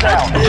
down.